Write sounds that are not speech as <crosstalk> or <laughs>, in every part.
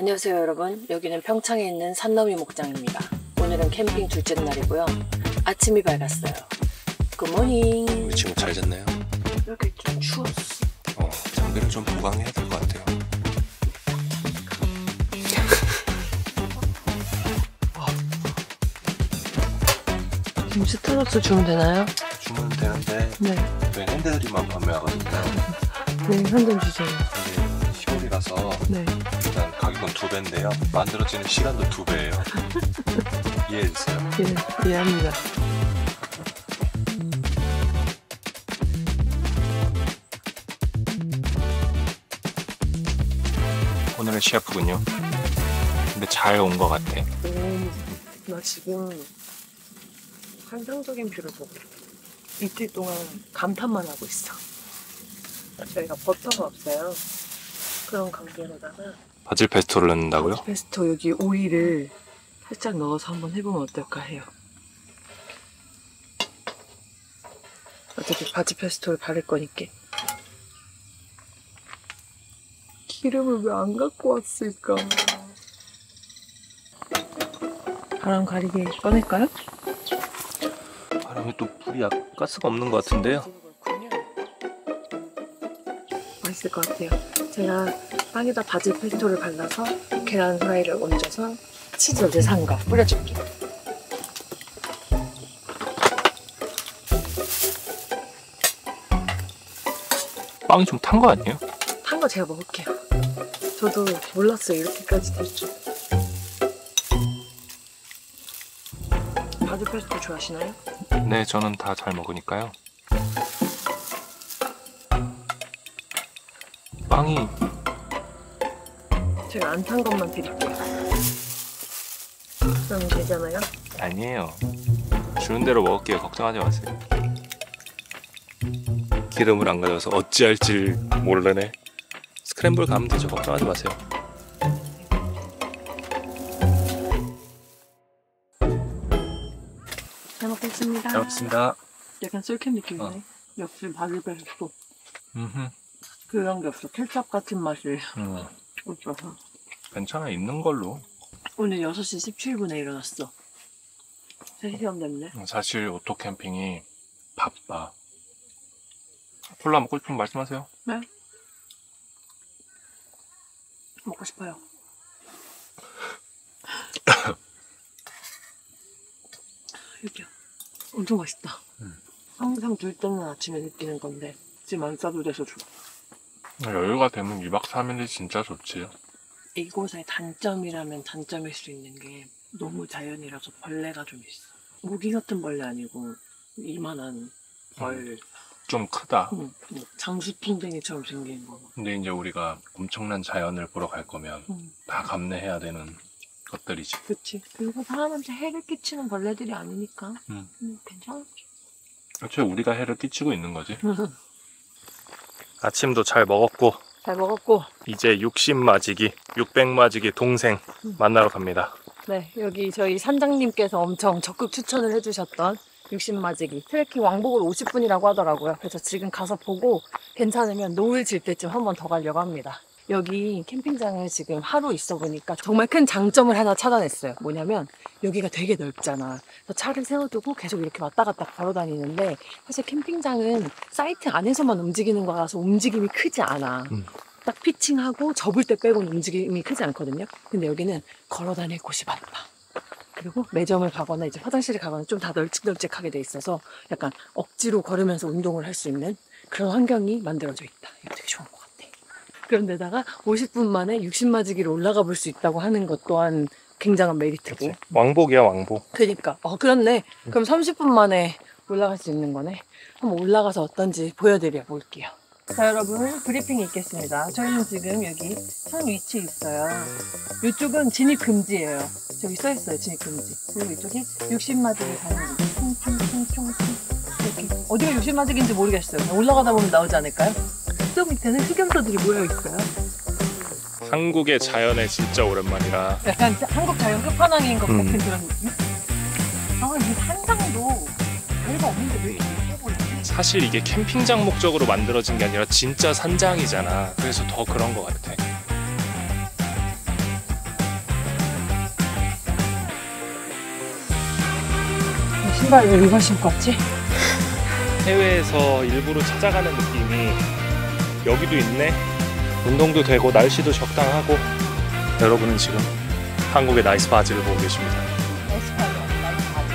안녕하세요 여러분. 여기는 평창에 있는 산너미 목장입니다. 오늘은 캠핑 둘째 날이고요. 아침이 밝았어요. 굿모닝 우리 친구 잘 잤나요? 여기 좀 추웠어. 어, 장비를 좀 보강해야 될 것 같아요. 지금 스타벅스 주면 되나요? 주문 되는데 네, 왜 핸드드립만 판매하거든요. 네 현금 주세요. 근데 시골이라서 네. 일단 가격은 두 배인데요. 만들어지는 시간도 두 배예요. 이해해주세요. 예, 이해합니다 오늘의 셰프군요. 근데 잘 온 것 같아. 나 지금 환상적인 view를 보고 이틀 동안 감탄만 하고 있어 저희가 버터가 없어요 그런 관계로다가 바질 페스토를 넣는다고요? 페스토 여기 오일을 살짝 넣어서 한번 해보면 어떨까 해요. 어차피 바지 페스토를 바를 거니까. 기름을 왜 안 갖고 왔을까? 바람 가리개 꺼낼까요? 바람에 또 불이 약 가스가 없는 것 같은데요. 맛있을 것 같아요. 제가 빵에다 바질 페스토를 발라서 계란 후라이를 얹어서 치즈 어제 산 거 뿌려줄게요. 빵이 좀 탄 거 아니에요? 탄 거 제가 먹을게요. 저도 몰랐어요. 이렇게까지 될 줄. 바질 페스토 좋아하시나요? 네, 저는 다 잘 먹으니까요. 빵이 제가 안 탄 것만 드릴게요. 그럼 되잖아요? 아니에요. 주는 대로 먹을게요. 걱정하지 마세요. 기름을 안 가져와서 어찌할지 모르네. 스크램블 가면 되죠. 걱정하지 마세요. 잘 먹겠습니다. 잘 먹습니다. 약간 쏠캠 느낌이네. 어. 역시 바질 페스토. 음흠. 그런 게 없어. 케첩 같은 맛이 음, 없어서. 괜찮아 있는 걸로. 오늘 6시 17분에 일어났어. 3시간 됐네. 사실 오토 캠핑이 바빠. 콜라 먹고 싶으면 말씀하세요. 먹고 싶어요. <coughs> 여기야. 엄청 맛있다. 음. 항상 들 때는 아침에 느끼는 건데 지금 안 싸도 돼서 좋아. 여유가 되면 2박 3일이 진짜 좋지. 이곳의 단점이라면 단점일 수 있는 게 너무 자연이라서 벌레가 좀 있어. 모기 같은 벌레 아니고 이만한 벌, 좀 크다. 음, 뭐 장수풍뎅이처럼 생긴 거. 근데 이제 우리가 엄청난 자연을 보러 갈 거면 음, 다 감내해야 되는 것들이지. 그치. 그리고 사람한테 해를 끼치는 벌레들이 아니니까 음. 음, 괜찮아. 애초에 우리가 해를 끼치고 있는 거지. <laughs> 아침도 잘 먹었고 잘 먹었고 이제 60마지기, 600마지기 동생 음. 만나러 갑니다. 네, 여기 저희 산장님께서 엄청 적극 추천을 해주셨던 60마지기 트레킹 왕복으로 50분이라고 하더라고요. 그래서 지금 가서 보고 괜찮으면 노을 질 때쯤 한 번 더 가려고 합니다. 여기 캠핑장을 지금 하루 있어 보니까 정말 큰 장점을 하나 찾아냈어요. 뭐냐면 여기가 되게 넓잖아. 그래서 차를 세워두고 계속 이렇게 왔다 갔다 걸어 다니는데 사실 캠핑장은 사이트 안에서만 움직이는 거라서 움직임이 크지 않아. 음. 딱 피칭하고 접을 때 빼고는 움직임이 크지 않거든요. 근데 여기는 걸어 다닐 곳이 많다. 그리고 매점을 가거나 이제 화장실을 가거나 좀 다 널찍널찍하게 돼 있어서 약간 억지로 걸으면서 운동을 할 수 있는 그런 환경이 만들어져 있다. 이거 되게 좋은 것 같아. 그런 데다가 50분 만에 60마지기로 올라가 볼 수 있다고 하는 것 또한 굉장한 메리트고. 왕복이야 왕복. 그니까. 어, 그렇네. 그럼 30분 만에 올라갈 수 있는 거네. 한번 올라가서 어떤지 보여드려 볼게요. 자, 여러분, 브리핑이 있겠습니다. 저희는 지금 여기 산 위치에 있어요. 이쪽은 진입 금지예요. 저기 써있어요, 진입 금지. 그리고 이쪽이 60마디를 가는 길. 총총총총. 이렇게. 어디가 60마디인지 모르겠어요. 올라가다 보면 나오지 않을까요? 옥석 밑에는 흑염소들이 모여 있어요. 한국의 자연에 진짜 오랜만이라 약간 한국 자연 끝판왕인 것 음. 같은 그런 느낌? 아, 이 산상도 별거 없는데 왜 이렇게 보이지? 사실 이게 캠핑장 목적으로 만들어진 게 아니라 진짜 산장이잖아 그래서 더 그런 것 같아 신발 왜 이걸 신고 왔지? 해외에서 일부러 찾아가는 느낌이 여기도 있네. 운동도 되고 날씨도 적당하고 여러분은 지금 한국의 nice 바지를 보고 계십니다. nice 바지, nice 바지.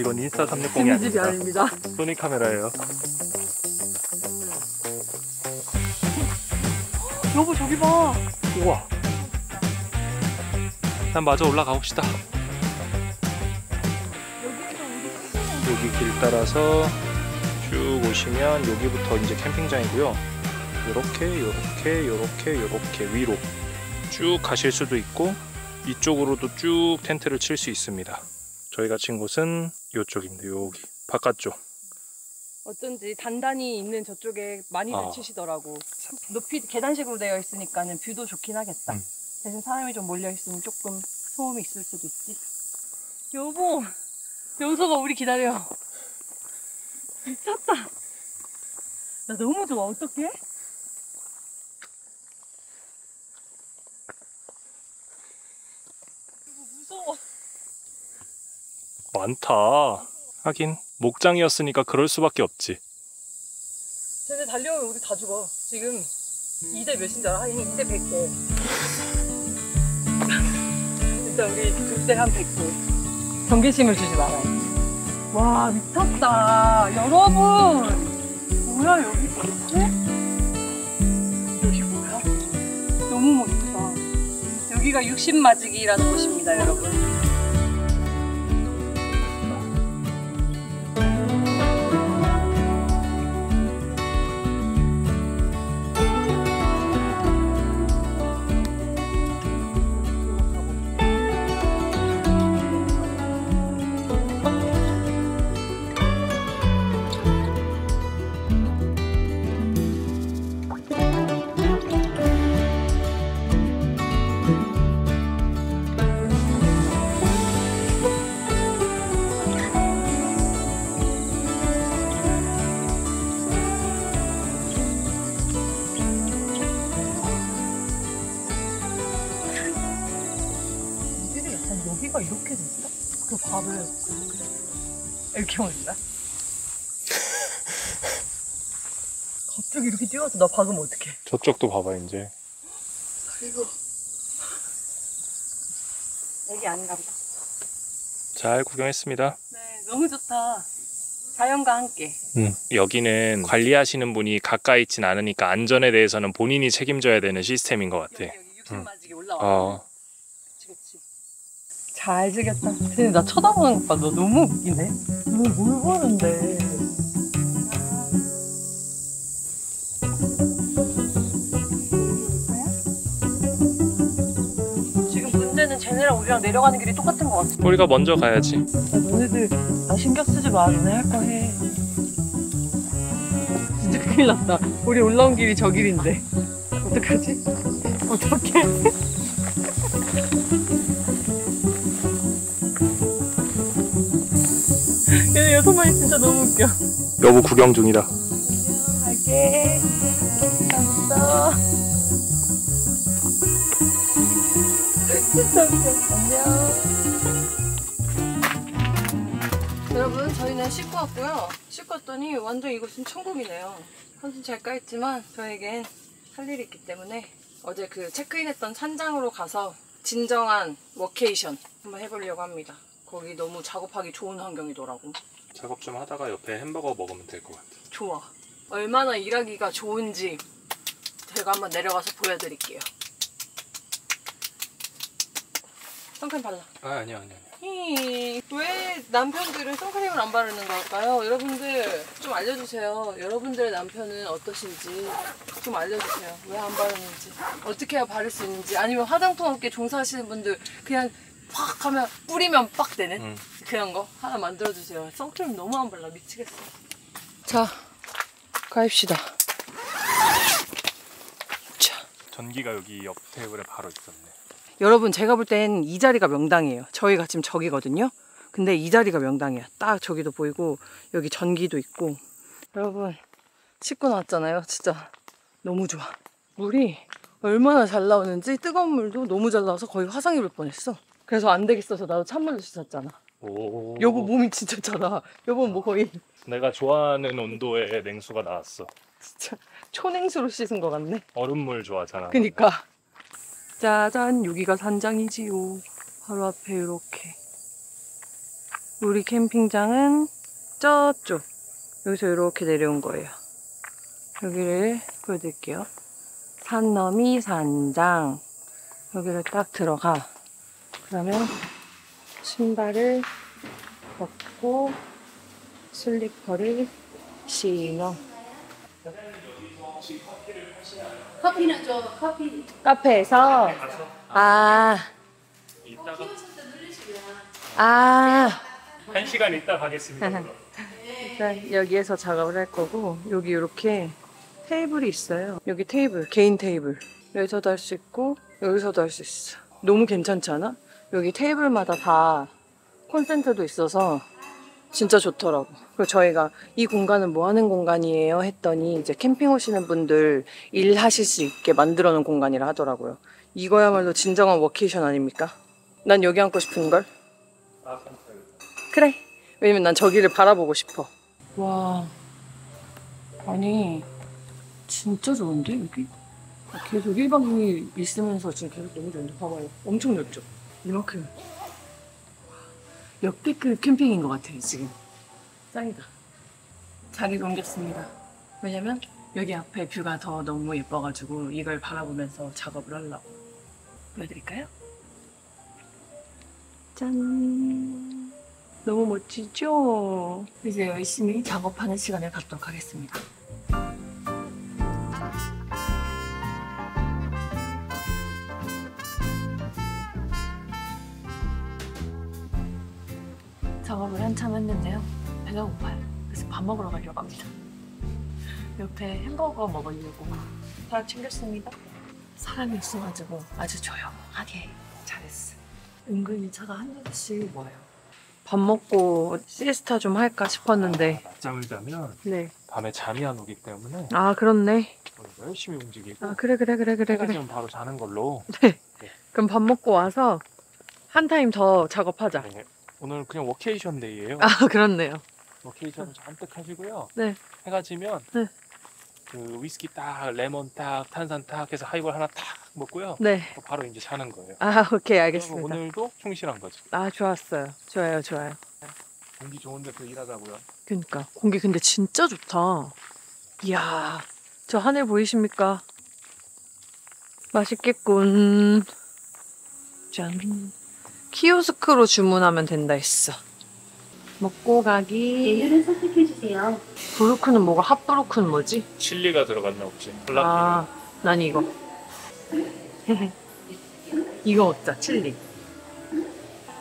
이건 인스타 360이 제 집이 아닙니다. 아닙니다. 소니 카메라예요. 여보 저기 봐. 우와. 난 마저 올라가 봅시다. 여기 길 따라서 쭉 오시면 여기부터 이제 캠핑장이고요. 요렇게 요렇게 요렇게 요렇게 위로 쭉 가실 수도 있고 이쪽으로도 쭉 텐트를 칠 수 있습니다. 저희가 친 곳은 이쪽입니다. 여기 바깥쪽. 어쩐지 단단히 있는 저쪽에 많이들 아. 치시더라고. 높이 계단식으로 되어 있으니까는 view도 좋긴 하겠다. 음. 대신 사람이 좀 몰려 있으면 조금 소음이 있을 수도 있지. 여보, 여서가 우리 기다려. 미쳤다. 나 너무 좋아. 어떡해? 무서워. 많다. 하긴 목장이었으니까 그럴 수밖에 없지. 쟤네 달려오면 우리 다 죽어. 지금 2대 몇인 줄 알아? <laughs> 한 2대 100대. 일단 우리 그때 한 100대. 경계심을 주지 말아요. 와, 미쳤다. 여러분! 뭐야, 여기? 여기 뭐야? 너무 멋있다. 여기가 60마지기라는 곳입니다, 여러분. 약간 여기가 이렇게 됐어? 그 밥을 이렇게 먹는다? <laughs> 갑자기 이렇게 뛰어서 나 박으면 어떡해 저쪽도 봐봐 이제. 그리고 여기 아닌가 보다 잘 구경했습니다. 네 너무 좋다 자연과 함께 음. 여기는 관리하시는 분이 가까이 있진 않으니까 안전에 대해서는 본인이 책임져야 되는 시스템인 것 같아. 여기 여기 육십 응. 마지기 올라와 어. 잘 즐겼다. 근데 나 쳐다보는 오빠 너 너무 웃기네. 너뭘 보는데. 지금 문제는 쟤네랑 우리랑 내려가는 길이 똑같은 것 같아. 우리가 먼저 가야지. 야, 너네들 나 신경 쓰지 마. 너네 할 거 해. 진짜 큰일 났다. 우리 올라온 길이 저 길인데. 어떡하지? 어떡해 여섯 마리 진짜 너무 웃겨. 여보 구경 중이다. 갈게. 감사 진짜 웃겨. 안녕. 여러분 저희는 씻고 왔고요. 씻고 왔더니 완전 이곳은 천국이네요. 한숨 잘 까있지만 저에겐 할 일이 있기 때문에 어제 그 체크인했던 산장으로 가서 진정한 워케이션 한번 해보려고 합니다. 거기 너무 작업하기 좋은 환경이더라고 작업 좀 하다가 옆에 햄버거 먹으면 될 것 같아. 좋아. 얼마나 일하기가 좋은지 제가 한번 내려가서 보여드릴게요. 선크림 발라. 아 아니야 아니야. 히, 왜 남편들은 선크림을 안 바르는 걸까요? 여러분들 좀 알려주세요. 여러분들의 남편은 어떠신지 좀 알려주세요. 왜 안 바르는지 어떻게 해야 바를 수 있는지 아니면 화장품 업계 종사하시는 분들 그냥 팍 하면 뿌리면 빡 되는 응. 그런 거 하나 만들어 주세요. 선크림 너무 안 발라 미치겠어. 자, 가입시다. 자. 전기가 여기 옆 테이블에 바로 있었네. 여러분 제가 볼 땐 이 자리가 명당이에요. 저희가 지금 저기거든요. 근데 이 자리가 명당이야. 딱 저기도 보이고 여기 전기도 있고. 여러분 씻고 나왔잖아요. 진짜 너무 좋아. 물이 얼마나 잘 나오는지 뜨거운 물도 너무 잘 나와서 거의 화상 입을 뻔했어. 그래서 안 되겠어서 나도 찬물로 씻었잖아. 오. 여보 몸이 진짜 차다. 여보 뭐 거의 내가 좋아하는 온도의 냉수가 나왔어. 진짜 초냉수로 씻은 것 같네. 얼음물 좋아하잖아. 그니까. 짜잔, 여기가 산장이지요. 바로 앞에 이렇게. 우리 캠핑장은 저쪽. 여기서 이렇게 내려온 거예요. 여기를 보여드릴게요. 산너미 산장. 여기를 딱 들어가. 그러면 신발을 벗고 슬리퍼를 신어. 커피는 저 커피 카페에서 아, 이따가 아. 한 시간 있다 가겠습니다. <laughs> 일단 여기에서 작업을 할 거고 여기 이렇게 테이블이 있어요. 여기 테이블, 개인 테이블. 여기서도 할 수 있고 여기서도 할 수 있어. 너무 괜찮지 않아? 여기 테이블마다 다 콘센트도 있어서 진짜 좋더라고. 그리고 저희가 이 공간은 뭐 하는 공간이에요 했더니 이제 캠핑 오시는 분들 일하실 수 있게 만들어 놓은 공간이라 하더라고요. 이거야말로 진정한 워케이션 아닙니까? 난 여기 앉고 싶은 걸? 그래. 왜냐면 난 저기를 바라보고 싶어. 와. 아니, 진짜 좋은데, 여기? 계속 1박 2일 있으면서 지금 계속 너무 좋은데, 봐봐요. 엄청 넓죠? 이만큼. 역대급 캠핑인 것 같아요, 지금. 짱이다. 자리를 옮겼습니다. 왜냐면 여기 앞에 뷰가 더 너무 예뻐가지고 이걸 바라보면서 작업을 하려고. 보여드릴까요? 짠. 너무 멋지죠? 이제 열심히 작업하는 시간을 갖도록 하겠습니다. 밥 먹으러 가려고 합니다. 옆에 햄버거 먹으려고 다 챙겼습니다. 사람이 없어가지고 아주 조용하게 잘했어. 은근히 차가 한 대씩 모여요. 밥 먹고 시에스타 좀 할까 싶었는데 낮잠을 자면 네. 밤에 잠이 안 오기 때문에 아 그렇네. 열심히 움직이고 아 그래 그래 그래 그래 그래. 바로 자는 걸로. <laughs> 그럼 밥 먹고 와서 한 타임 더 작업하자. 네. 오늘 그냥 워케이션 데이예요. 아 그렇네요. 워케이션을 잔뜩 하시고요. 네. 해가 지면 네. 그 위스키 딱, 레몬 딱, 탄산 딱 해서 하이볼 하나 딱 먹고요. 네. 바로 이제 자는 거예요. 아 오케이 알겠습니다. 오늘도 충실한 거죠. 아 좋았어요. 좋아요 좋아요. 공기 좋은 데서 일하자고요. 그러니까 공기 근데 진짜 좋다. 이야 저 하늘 보이십니까? 맛있겠군. 짠. 키오스크로 주문하면 된다 했어. 먹고 가기. 메뉴를 선택해 주세요. 브로크는 뭐가 핫브로크는 뭐지? 칠리가 들어갔나 혹시? 아, 난 이거. <laughs> 이거 먹자, 칠리.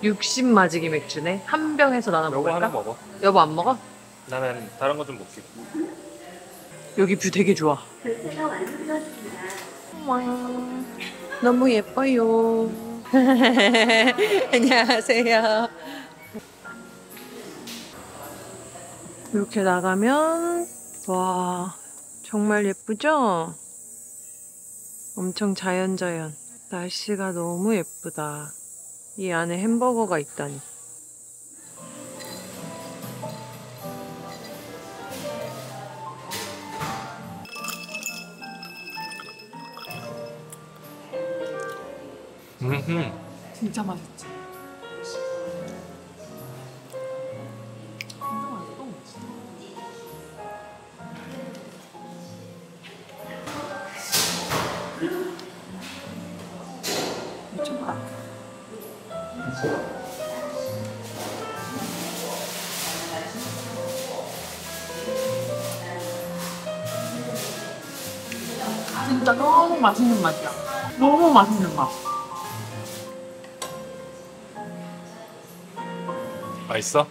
600 마지기 맥주네. 한 병에서 나눠 요거 하나 먹을까? 먹어. 여보 안 먹어? 나는 다른 거 좀 먹게. 여기 view 되게 좋아. 결제가 완료되었습니다. 너무 예뻐요. <laughs> 안녕하세요. 이렇게 나가면 와 정말 예쁘죠? 엄청 자연자연. 날씨가 너무 예쁘다. 이 안에 햄버거가 있다니. 음. 진짜 맛있지? 진짜 너무 맛있는 맛이야. 너무 맛있는 맛. 맛있어?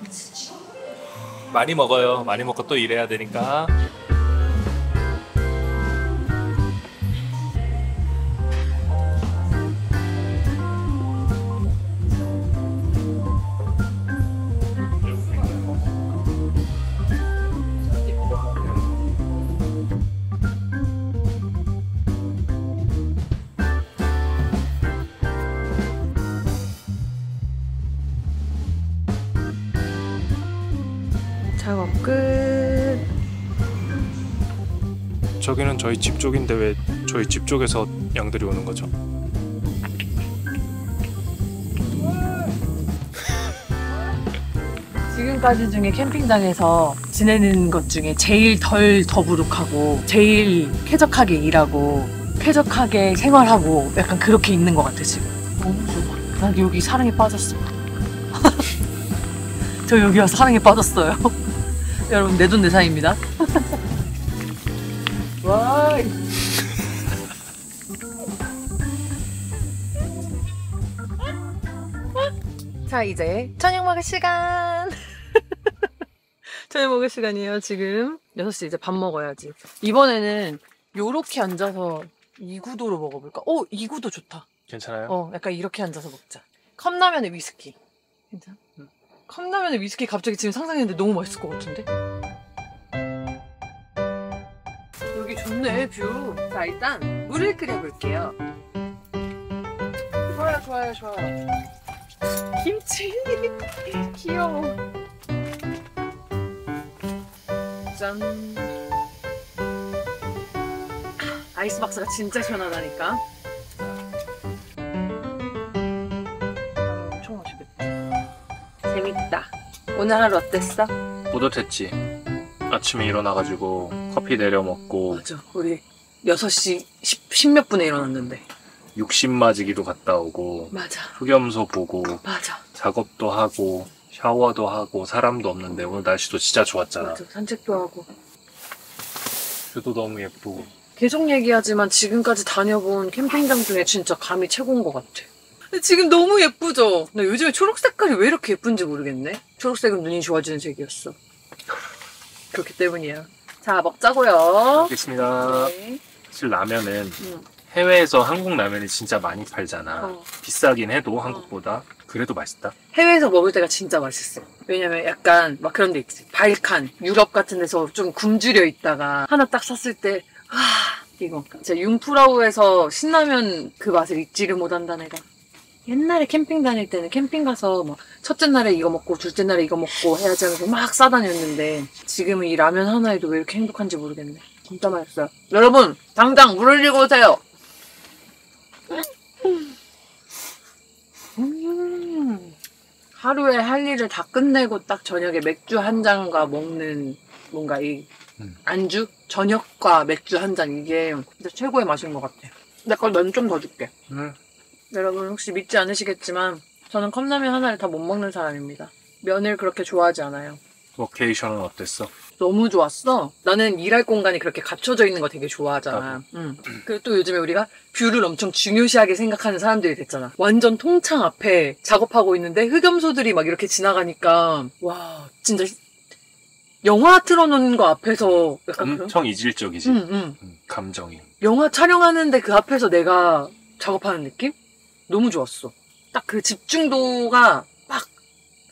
많이 먹어요. 많이 먹고 또 일해야 되니까. 저기는 저희 집 쪽인데 왜 저희 집 쪽에서 양들이 오는 거죠? 지금까지 중에 캠핑장에서 지내는 것 중에 제일 덜 더부룩하고 제일 쾌적하게 일하고 쾌적하게 생활하고 약간 그렇게 있는 것 같아 지금. 너무 좋아. 난 여기 사랑에 빠졌어. <laughs> 저 여기 와서 사랑에 빠졌어요. <laughs> 여러분 내 돈 내산입니다 <laughs> 자, 이제 저녁 먹을 시간. <laughs> 저녁 먹을 시간이에요, 지금. 6시 이제 밥 먹어야지. 이번에는 요렇게 앉아서 이 구도로 먹어볼까? 오, 이 구도 좋다. 괜찮아요? 어, 약간 이렇게 앉아서 먹자. 컵라면에 위스키. 괜찮아? 컵라면에 위스키 갑자기 지금 상상했는데 너무 맛있을 것 같은데? 여기 좋네, view. 자, 일단 물을 끓여볼게요. 좋아요, 좋아요, 좋아요. 김치. <laughs> 귀여워. 짠. 아이스박스가 진짜 시원하다니까. 엄청 맛있겠다. 재밌다. 오늘 하루 어땠어? 뿌듯했지. 아침에 일어나가지고 커피 내려 먹고 맞아. 우리 6시 10, 몇 분에 일어났는데. 육백마지기도 갔다 오고 맞아. 흑염소 보고 맞아. 작업도 하고 샤워도 하고 사람도 없는데 오늘 날씨도 진짜 좋았잖아. 맞아. 산책도 하고. view도 너무 예쁘고 계속 얘기하지만 지금까지 다녀본 캠핑장 중에 진짜 감히 최고인 것 같아. 근데 지금 너무 예쁘죠? 나 요즘에 초록 색깔이 왜 이렇게 예쁜지 모르겠네. 초록색은 눈이 좋아지는 색이었어. 그렇기 때문이야. 자, 먹자고요. 알겠습니다. 네. 사실 라면은 응. 해외에서 한국 라면이 진짜 많이 팔잖아. 어. 비싸긴 해도 한국보다 그래도 맛있다. 해외에서 먹을 때가 진짜 맛있어. 왜냐면 약간 막 그런 데 있지. 발칸, 유럽 같은 데서 좀 굶주려 있다가 하나 딱 샀을 때, 아, 이거. 진짜 융프라우에서 신라면 그 맛을 잊지를 못한다, 내가. 옛날에 캠핑 다닐 때는 캠핑 가서 막 첫째 날에 이거 먹고 둘째 날에 이거 먹고 해야지 하면서 막 싸다녔는데 지금은 이 라면 하나에도 왜 이렇게 행복한지 모르겠네. 진짜 맛있어요. 여러분, 당장 물 흘리고 오세요. 하루에 할 일을 다 끝내고 딱 저녁에 맥주 한 잔과 먹는 뭔가 이 음. 안주? 저녁과 맥주 한 잔 이게 진짜 최고의 맛인 것 같아. 내걸면좀더 줄게. 응. 여러분 혹시 믿지 않으시겠지만 저는 컵라면 하나를 다 못 먹는 사람입니다. 면을 그렇게 좋아하지 않아요. workation은 어땠어? 너무 좋았어. 나는 일할 공간이 그렇게 갖춰져 있는 거 되게 좋아하잖아. 응. 그리고 또 요즘에 우리가 view를 엄청 중요시하게 생각하는 사람들이 됐잖아. 완전 통창 앞에 작업하고 있는데 흑염소들이 막 이렇게 지나가니까 와 진짜 영화 틀어놓는 거 앞에서 약간 그런? 엄청 이질적이지. 응, 응. 음, 감정이. 영화 촬영하는데 그 앞에서 내가 작업하는 느낌? 너무 좋았어. 딱 그 집중도가 빡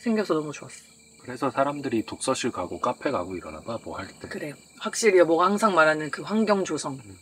생겨서 너무 좋았어. 그래서 사람들이 독서실 가고 카페 가고 이러나 봐, 뭐 할 때. 그래요. 확실히 여보가 항상 말하는 그 환경 조성. 음.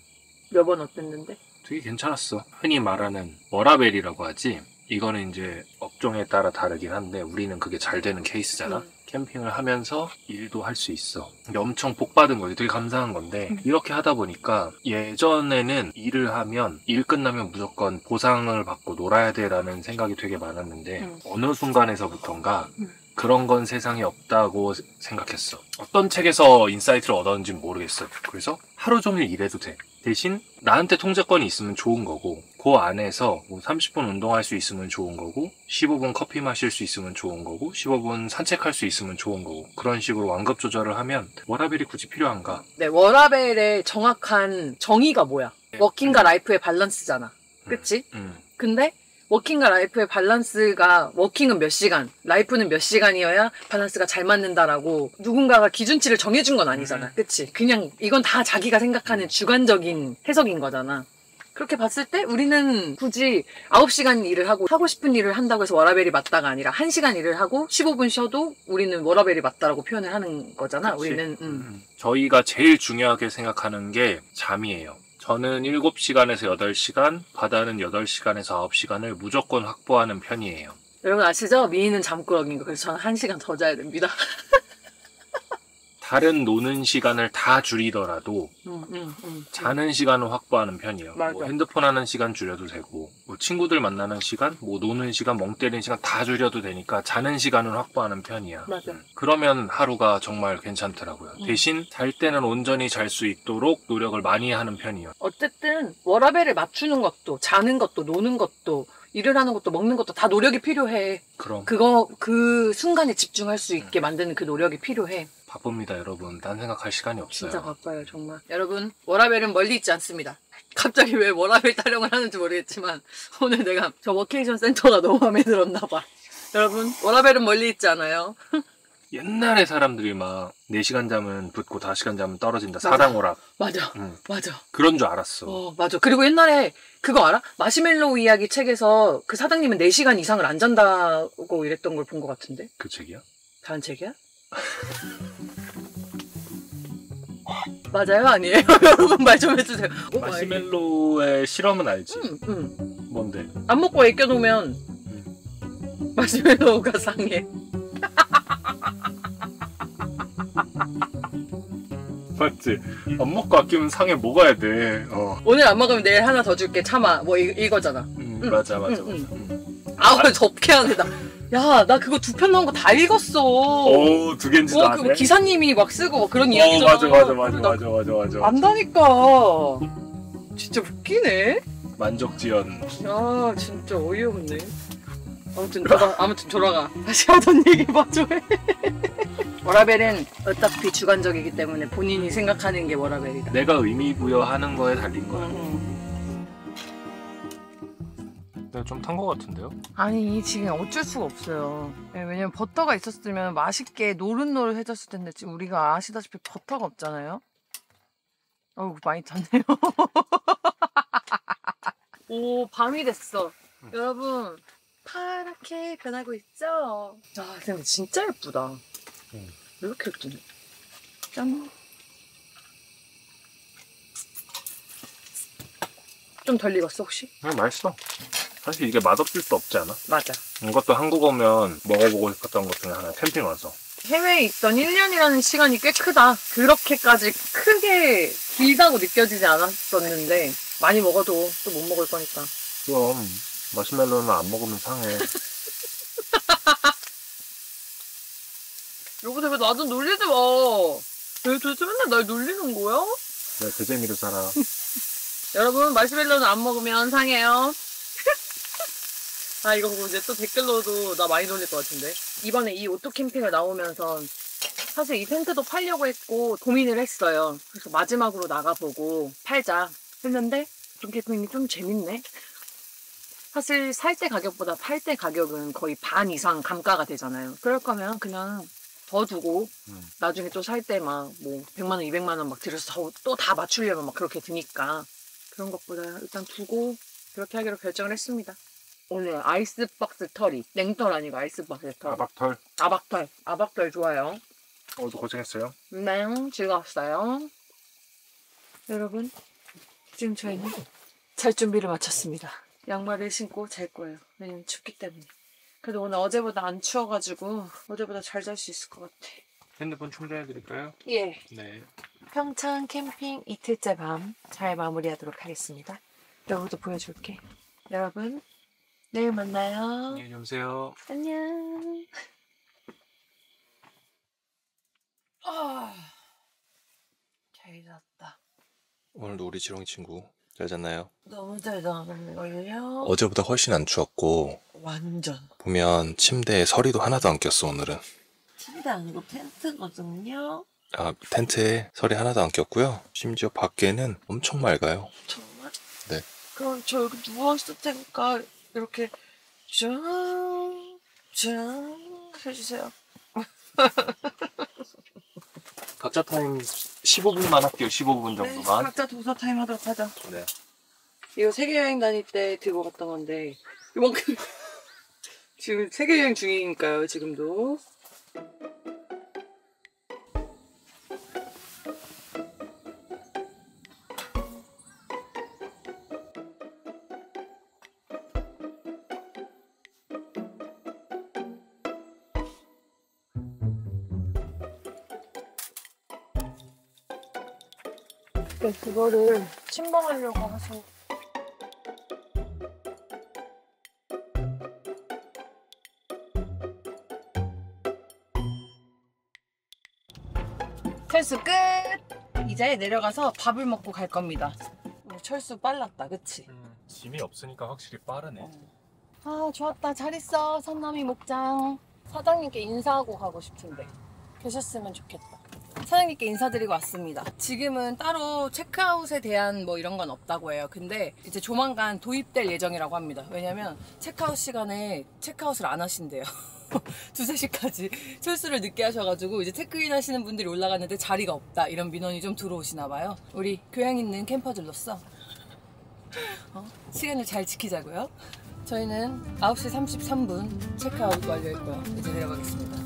여번 어땠는데? 되게 괜찮았어. 흔히 말하는 워라벨이라고 하지. 이거는 이제 업종에 따라 다르긴 한데 우리는 그게 잘 되는 케이스잖아. 음. 캠핑을 하면서 일도 할 수 있어. 엄청 복 받은 거지. 되게 감사한 건데 음. 이렇게 하다 보니까 예전에는 일을 하면 일 끝나면 무조건 보상을 받고 놀아야 돼라는 생각이 되게 많았는데 음. 어느 순간에서부턴가 음. 그런 건 세상에 없다고 생각했어. 어떤 책에서 insight를 얻었는지는 모르겠어. 그래서 하루 종일 일해도 돼. 대신 나한테 통제권이 있으면 좋은 거고 그 안에서 뭐 30분 운동할 수 있으면 좋은 거고 15분 커피 마실 수 있으면 좋은 거고 15분 산책할 수 있으면 좋은 거고 그런 식으로 완급 조절을 하면 워라밸이 굳이 필요한가? 네, 워라밸의 정확한 정의가 뭐야? 네. working과 life의 밸런스잖아. 그치? 음. 근데 working과 life의 밸런스가 working은 몇 시간, life는 몇 시간이어야 밸런스가 잘 맞는다라고 누군가가 기준치를 정해준 건 아니잖아. 음. 그치? 그냥 이건 다 자기가 생각하는 주관적인 해석인 거잖아. 그렇게 봤을 때 우리는 굳이 9시간 일을 하고 하고 싶은 일을 한다고 해서 워라밸이 맞다가 아니라 1시간 일을 하고 15분 쉬어도 우리는 워라밸이 맞다라고 표현을 하는 거잖아. 그치. 우리는 음. 음. 저희가 제일 중요하게 생각하는 게 잠이에요. 저는 7시간에서 8시간, 바다는 8시간에서 9시간을 무조건 확보하는 편이에요. 여러분 아시죠? 미인은 잠꾸러기인 거. 그래서 저는 1시간 더 자야 됩니다. <laughs> 다른 노는 시간을 다 줄이더라도 응, 응, 응. 자는 시간을 확보하는 편이에요. 맞아. 뭐 핸드폰 하는 시간 줄여도 되고, 뭐 친구들 만나는 시간, 뭐 노는 시간, 멍 때리는 시간 다 줄여도 되니까 자는 시간을 확보하는 편이야. 맞아. 음. 그러면 하루가 정말 괜찮더라고요. 음. 대신 잘 때는 온전히 잘 수 있도록 노력을 많이 하는 편이에요. 어쨌든 워라밸을 맞추는 것도 자는 것도 노는 것도 일을 하는 것도 먹는 것도 다 노력이 필요해. 그럼 그거 그 순간에 집중할 수 있게 만드는 그 노력이 필요해. 바쁩니다, 여러분. 딴 생각할 시간이 없어요. 진짜 바빠요, 정말. 여러분, 워라밸은 멀리 있지 않습니다. 갑자기 왜 워라밸 타령을 하는지 모르겠지만 오늘 내가 저 워케이션 센터가 너무 마음에 들었나 봐. 여러분, 워라밸은 멀리 있지 않아요. <laughs> 옛날에 사람들이 막 4시간 자면 붙고 5시간 자면 떨어진다. 맞아. 사당오락. 맞아, 응. 맞아. 그런 줄 알았어. 어, 맞아. 그리고 옛날에 그거 알아? 마시멜로우 이야기 책에서 그 사장님은 4시간 이상을 안 잔다고 이랬던 걸 본 것 같은데? 그 책이야? 다른 책이야? <laughs> 맞아요? 아니에요? <laughs> 여러분 말 좀 해주세요. 어, 마시멜로의 실험은 알지? 응, 응. 뭔데? 안 먹고 애껴 놓으면 마시멜로우가 상해. <laughs> 맞지? 안 먹고 아끼면 상에 먹어야 돼. 어. 오늘 안 먹으면 내일 하나 더 줄게. 참아. 뭐 이, 이거잖아. 음, 응, 맞아, 맞아, 응, 맞아. 음. 아우 <laughs> 접해하네 나. 야, 나 그거 두 편 나온 거 다 읽었어. 오, 두 개인지도 어, 아네? 그 기사님이 막 쓰고 막 그런 어, 이야기잖아. 맞아, 맞아, 맞아, 나 맞아, 맞아, 맞아. 안다니까. 진짜 웃기네. 만족지연. 야, 진짜 어이없네. 아무튼 돌아, <laughs> 아무튼 돌아가. 다시 하던 얘기 마저 해. <laughs> 워라벨은 어차피 주관적이기 때문에 본인이 생각하는 게 워라벨이다. 내가 의미 부여하는 거에 달린 거야. 음. 내가 좀탄거 같은데요? 아니 지금 어쩔 수가 없어요. 네, 왜냐면 버터가 있었으면 맛있게 노릇노릇해졌을 텐데 지금 우리가 아시다시피 버터가 없잖아요. 어우 많이 탔네요. <laughs> 오 밤이 됐어. 여러분 파랗게 변하고 있죠? 아 근데 진짜 예쁘다. 응. 왜 이렇게 예쁘냐? 짠. 좀덜 익었어 혹시? 응, 맛있어. 사실 이게 맛없을 수 없지 않아? 맞아. 이것도 한국 오면 먹어보고 싶었던 것 중에 하나, 캠핑 와서. 해외에 있던 1년이라는 시간이 꽤 크다. 그렇게까지 크게 길다고 느껴지지 않았었는데 많이 먹어도 또 못 먹을 거니까. 그럼, 마시멜로는 안 먹으면 상해. <laughs> 여보세요, 왜 나 좀 놀리지 마. 왜 도대체 맨날 날 놀리는 거야? 내가 그 재미로 살아. <laughs> 여러분, 마시멜로는 안 먹으면 상해요. 아, 이거 보고 이제 또 댓글로도 나 많이 놀릴 것 같은데. 이번에 이 오토 캠핑을 나오면서 사실 이 텐트도 팔려고 했고 고민을 했어요. 그래서 마지막으로 나가보고 팔자 했는데 좀 캠핑이 좀 재밌네. 사실 살 때 가격보다 팔 때 가격은 거의 반 이상 감가가 되잖아요. 그럴 거면 그냥 더 두고 음. 나중에 또 살 때 막 뭐 100만 원, 200만 원 막 들여서 또 다 맞추려면 막 그렇게 드니까 그런 것보다 일단 두고 그렇게 하기로 결정을 했습니다. 오늘 아이스박스 털이 냉털 아니고 아이스박스 털. 아박털. 아박털. 아박털 좋아요. 오늘도 고생했어요. 네, 즐거웠어요. 여러분, 지금 저희는 잘 준비를 마쳤습니다. 양말을 신고 잘 거예요. 왜냐면 춥기 때문에. 그래도 오늘 어제보다 안 추워가지고 어제보다 잘 잘 수 있을 것 같아. 핸드폰 충전해드릴까요? 예. 네. 평창 캠핑 이틀째 밤 잘 마무리하도록 하겠습니다. 여기도 보여줄게. 여러분, 내일 만나요. 안녕히 주무세요. 안녕. 아, 잘 잤다. 오늘도 우리 지렁이 친구 잘 잤나요? 너무 잘 자는 걸요. 어제보다 훨씬 안 추웠고 완전. 보면 침대에 서리도 하나도 안 꼈어 오늘은 침대 아니고 텐트거든요. 아 텐트에 서리 하나도 안 꼈고요 심지어 밖에는 엄청 맑아요 정말? 네. 그럼 저 여기 누워있을 테니까 이렇게 짠, 짠 해주세요. <laughs> 각자 타임 15분만 할게요. 15분 네, 정도만. 각자 도서 타임 하도록 하자. 네. 이거 세계 여행 다닐 때 들고 갔던 건데 이만큼 <laughs> 지금 세계 여행 중이니까요 지금도 네, 그거를 침범하려고 하셔. 철수 끝! 이제 내려가서 밥을 먹고 갈 겁니다. 오늘 철수 빨랐다, 그치? 짐이 없으니까 확실히 빠르네. 아, 좋았다. 잘 있어. 선남이 목장. 사장님께 인사하고 가고 싶은데. 계셨으면 좋겠다. 사장님께 인사드리고 왔습니다. 지금은 따로 체크아웃에 대한 뭐 이런 건 없다고 해요. 근데 이제 조만간 도입될 예정이라고 합니다. 왜냐면 체크아웃 시간에 체크아웃을 안 하신대요. <laughs> 두세 시까지 철수를 늦게 하셔가지고 이제 체크인 하시는 분들이 올라갔는데 자리가 없다. 이런 민원이 좀 들어오시나 봐요. 우리 교양 있는 캠퍼들로서 어, 시간을 잘 지키자고요. 저희는 9시 33분 체크아웃 완료했고요. 이제 내려가겠습니다.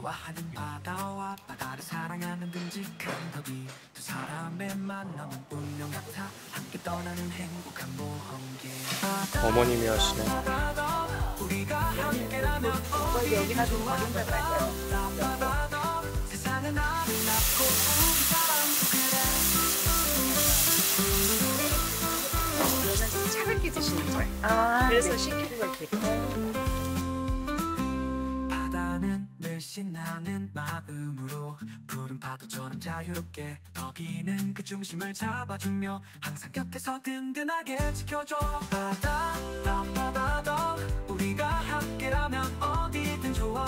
좋아하는 바다와 바다를 사랑하는 듬직한 더비 두 사람의 만남은 운명 같아 함께 떠나는 행복한 모험길 어머님이 하시네. 우리가 함께라면 어디 여기나 좀 어딘가 갈까요? 세상은 아름답고 우리 사랑 차갑게 드시는 거예요. 아, 그래서 시키는 걸 이렇게. 신나는 마음으로 푸른 파도처럼 자유롭게 거기는 그 중심을 잡아주며 항상 곁에서 든든하게 지켜줘. 바다 바다 바다. 우리가 함께라면 어디든 좋아